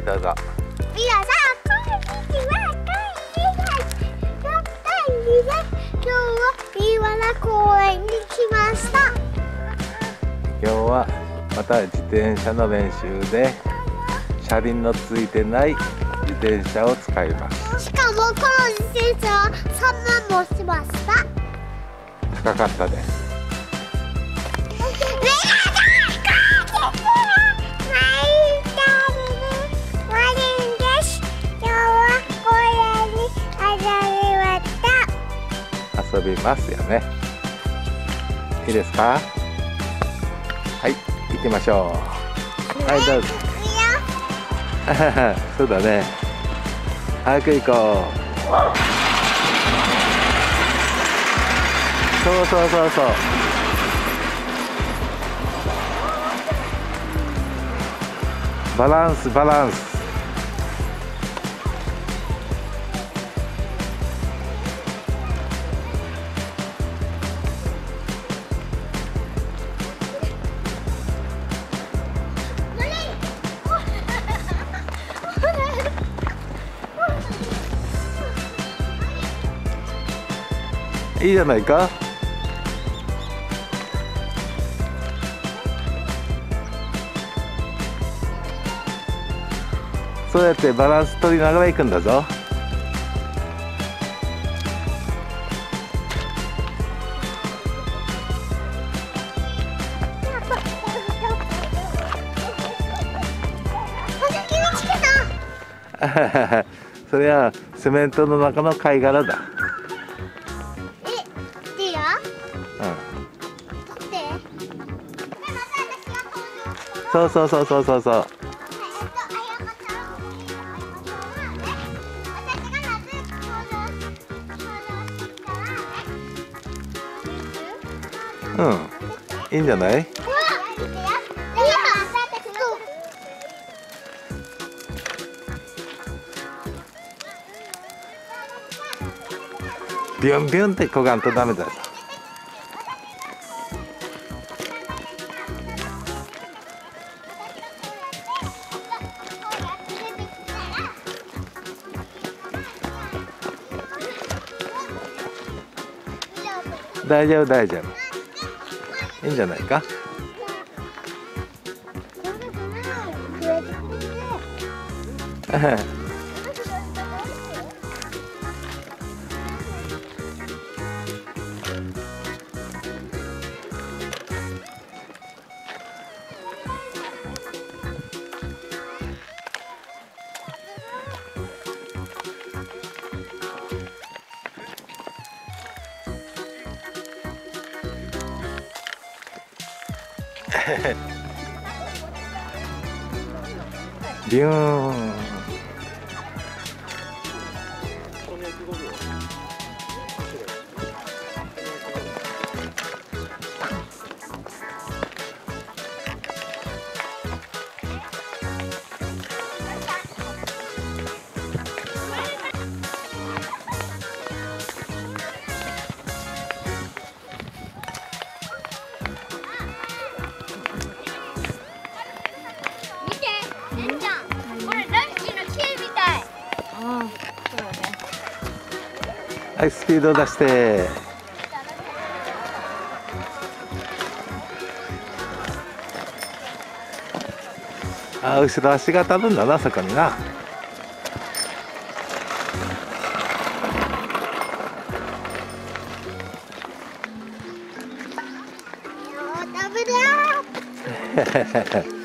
はいどうぞ皆さんこんにちは。今日はビワラ公園に来ました。今日はまた自転車の練習で車輪のついてない自転車を使います。しかもこの自転車は3万もしました。高かったです遊びますよね。いいですか？はい行きましょう。はいどうぞ。そうだね。早く行こう。そうそうそうそう。バランスバランス。いいじゃないか。そうやってバランス取りながら行くんだぞ。それはセメントの中の貝殻だそうそうそうそうそうそう。うん。いいんじゃない？ビュンビュンってこがんとダメだぞ大丈夫大丈夫。いいんじゃないか？ビューン。はいスピード出して。あ後ろ足が当たるんだなそこにな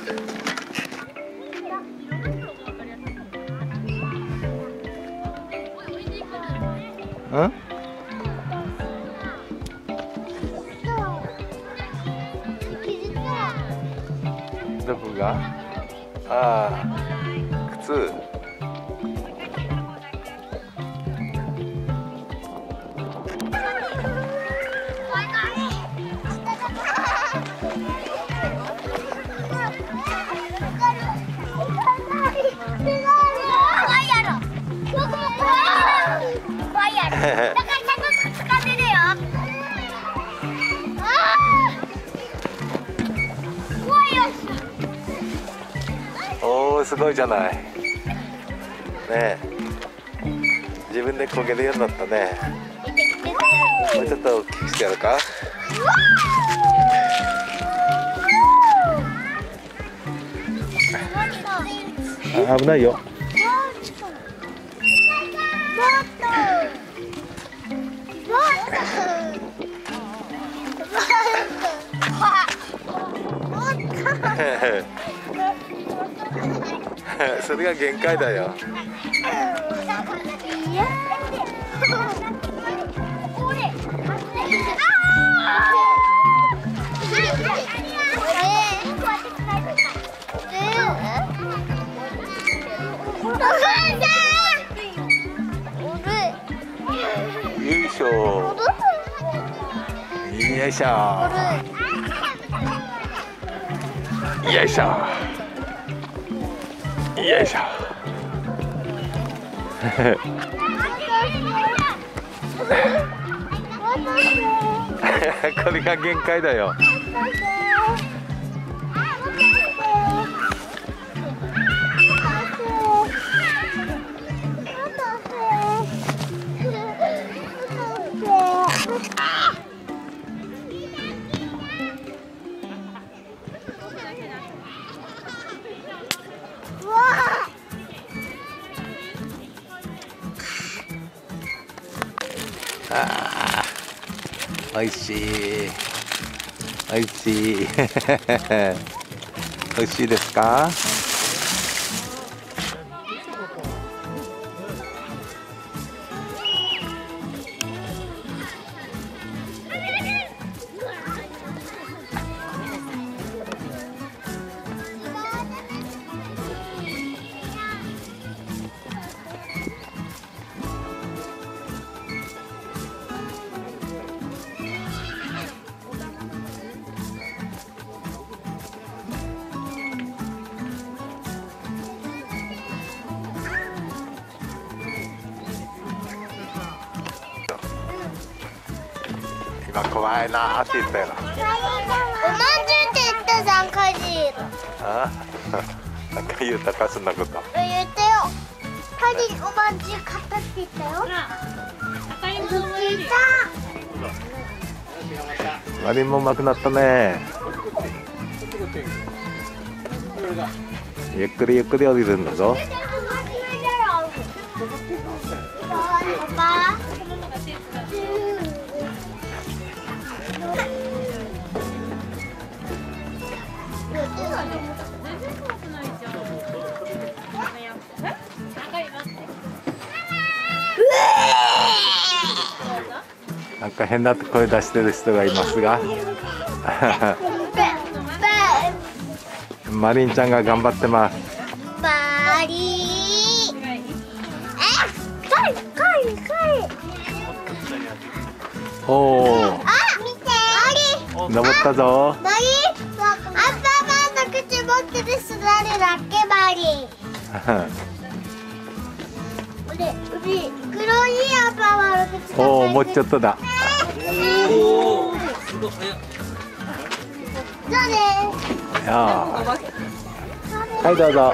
ちゃんと掴んでるよ。おおすごいじゃない。え。自分で焦げるようになったね。もうちょっと大きくしてやるか。危ないよ。それが限界だよ。よいしょ。よいしょよいしょ。よいしょ。これが限界だよおいしい。おいしい。おいしいですか？今怖いなーって言ったよ。おまんじゅうって言ったじゃんカジあーなんか言うたかそんなこと。言ってよ。カジおまんじゅう買ったって言ったよ。聞いた。マリンもうまくなったね。ゆっくりゆっくり降りるんだぞか変な声出してる人がいますが。マリンちゃんが頑張ってます。バリー。えかいかいかい。おおあ見て。バリ登ったぞ。バリアンパンマンの口持ってる人誰だっけバリう れうれ黒いアンおおもうちょっととだじゃあねいやー。はいどうぞ。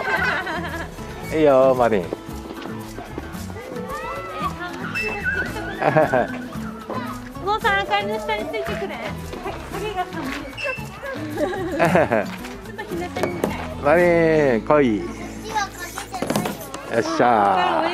いいよマリン。お父さん、明かりの下についてくれ。影が寒い。マリン来い。よ。っし応ゃ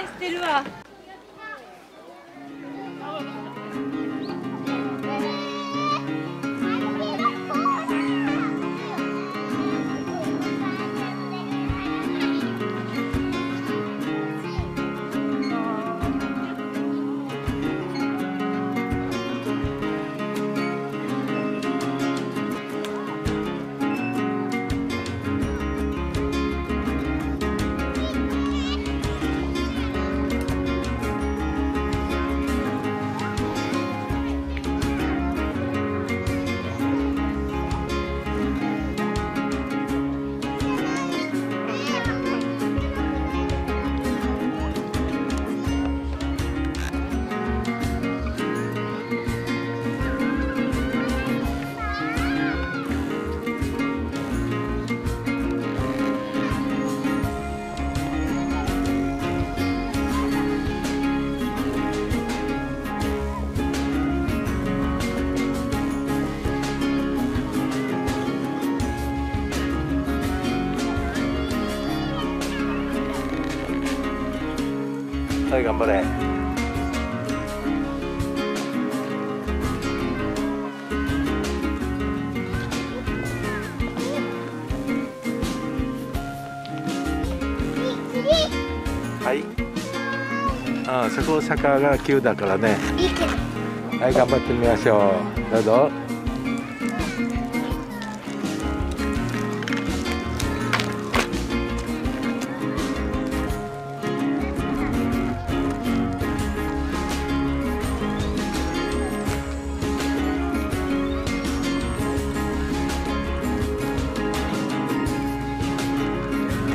頑張れ。はい。ああそこ坂が急だからね。はい頑張ってみましょう。どうぞ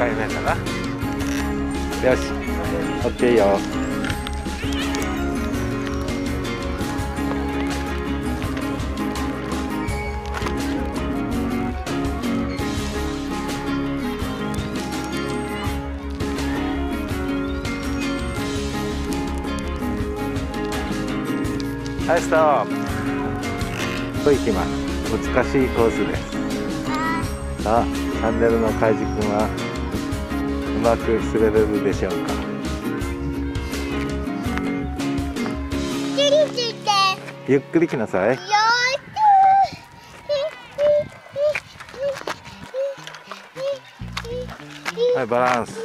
回目かなよし OK よ。はいストップ。と行きます。難しいコースです。さあチャンネルのカイジ君はうまく滑れるでしょうか。ゆっくり来なさい。はいバランス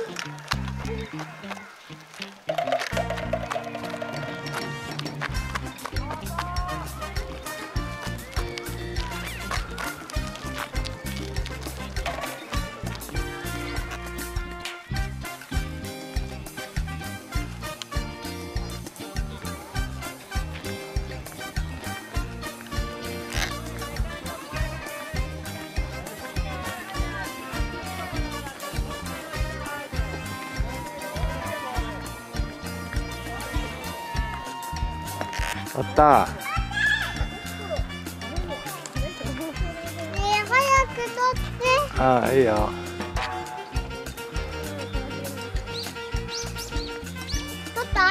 おった。ねえ早く取って。ああいいよ。取った？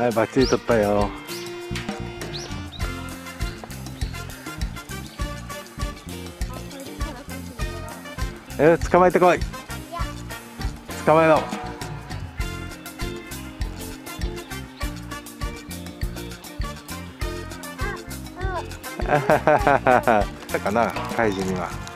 はいバッチリ取ったよ。え捕まえてこい。捕まえろったかな怪獣には。